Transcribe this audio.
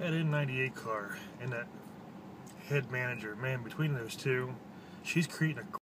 That N98 car and that head manager, man, between those two, she's creating a